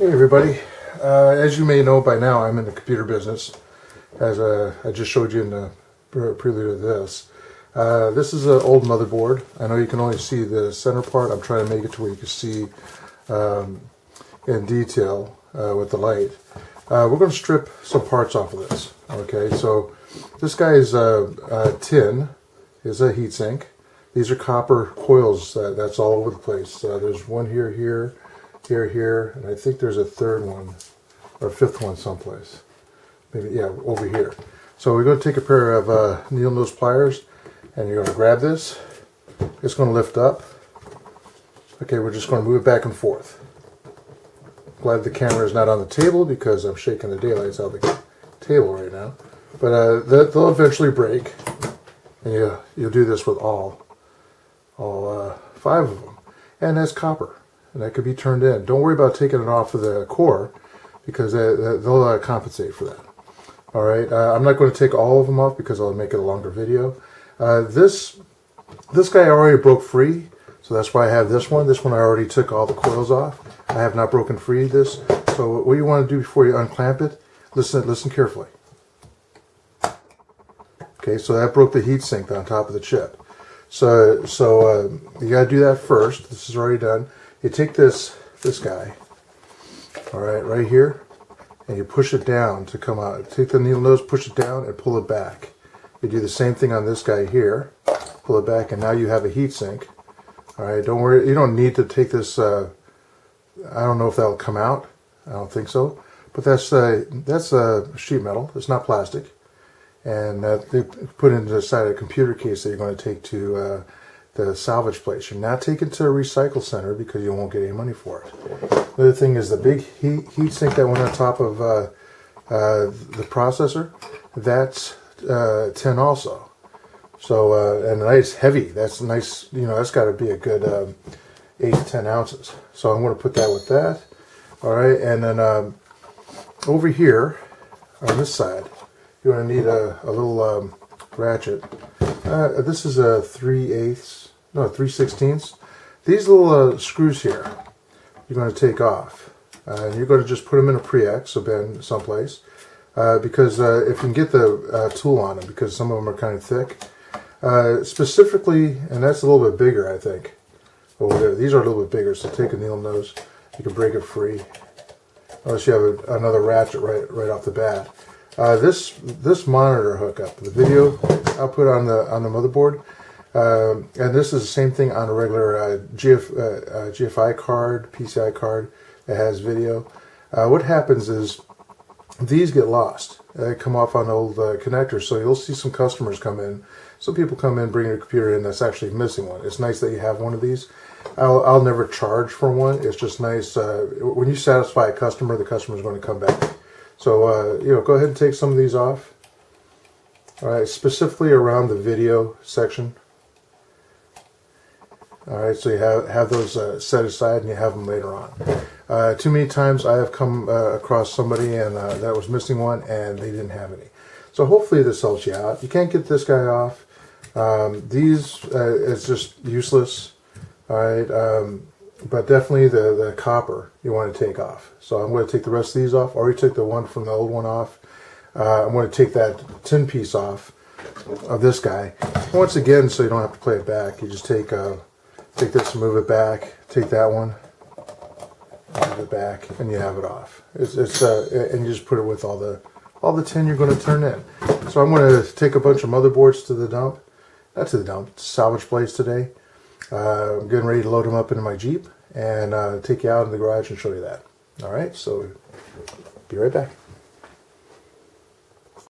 Hey everybody, uh, as you may know by now, I'm in the computer business. As uh, I just showed you in the pre- prelude of this. Uh, this is an old motherboard. I know you can only see the center part. I'm trying to make it to where you can see um, in detail uh, with the light. Uh, we're going to strip some parts off of this. Okay, so this guy is a, a tin, is a heatsink. These are copper coils that, that's all over the place. Uh, there's one here, here, here, here, and I think there's a third one or fifth one someplace. Maybe, yeah, over here. So we're going to take a pair of uh, needle nose pliers and you're going to grab this. It's going to lift up. Okay, we're just going to move it back and forth. Glad the camera is not on the table because I'm shaking the daylights out of the table right now. But uh, they'll eventually break. And you, you'll do this with all all uh, five of them. And that's copper, and that could be turned in. Don't worry about taking it off of the core, because they, will uh, compensate for that. All right, uh, I'm not going to take all of them off because I'll make it a longer video. Uh, this this guy already broke free, so that's why I have this one. This one I already took all the coils off. I have not broken free this. So what you want to do before you unclamp it, listen listen carefully. Okay, so that broke the heat sink on top of the chip. So, so uh, you got to do that first. This is already done. You take this this guy, all right, right here, and you push it down to come out. Take the needle nose, push it down, and pull it back. You do the same thing on this guy here. Pull it back, and now you have a heat sink. All right, don't worry. You don't need to take this. Uh, I don't know if that'll come out. I don't think so. But that's uh, that's uh, sheet metal. It's not plastic and uh, they put into the side of a computer case that you're going to take to uh, the salvage place. You're not taking to a recycle center because you won't get any money for it. The other thing is the big heat, heat sink that went on top of uh, uh the processor. That's uh, tin also. So uh, and nice heavy. That's nice. You know that's got to be a good um, eight to ten ounces. So I'm going to put that with that. All right, and then um, over here on this side you're going to need a, a little um, ratchet. Uh, this is a 3 eighths, no, 3 sixteenths. These little uh, screws here, you're going to take off. Uh, and you're going to just put them in a pre-X, so bend someplace. Uh, because uh, if you can get the uh, tool on them, because some of them are kind of thick. specifically, and that's a little bit bigger, I think. Over there. These are a little bit bigger, so take a needle nose. You can break it free. Unless you have a, another ratchet right, right off the bat. Uh, this this monitor hookup, the video output on the on the motherboard, um, and this is the same thing on a regular uh, GF, uh, uh GFI card, PCI card that has video. Uh, what happens is these get lost. They come off on old connectors, so you'll see some customers come in. Some people come in, bring a computer in that's actually missing one. It's nice that you have one of these. I'll, I'll never charge for one. It's just nice. when you satisfy a customer, the customer is going to come back so, uh, you know, go ahead and take some of these off. All right, specifically around the video section. All right, so you have, have those uh, set aside and you have them later on. Uh, too many times I have come uh, across somebody and uh, that was missing one and they didn't have any. So hopefully this helps you out. You can't get this guy off. Um, these, uh, it's just useless. All right, um, but definitely the, the copper you want to take off. So I'm going to take the rest of these off. I already took the one from the old one off. Uh, I'm going to take that tin piece off of this guy. Once again, so you don't have to play it back, you just take uh, take this, and move it back, take that one, move it back, and you have it off. It's, it's uh, and you just put it with all the all the tin you're going to turn in. So I'm going to take a bunch of motherboards to the dump, not to the dump, salvage place today. Uh, I'm getting ready to load them up into my Jeep and uh, take you out in the garage and show you that. All right, so be right back.